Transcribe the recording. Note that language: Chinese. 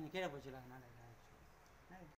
你盖回 nyicil.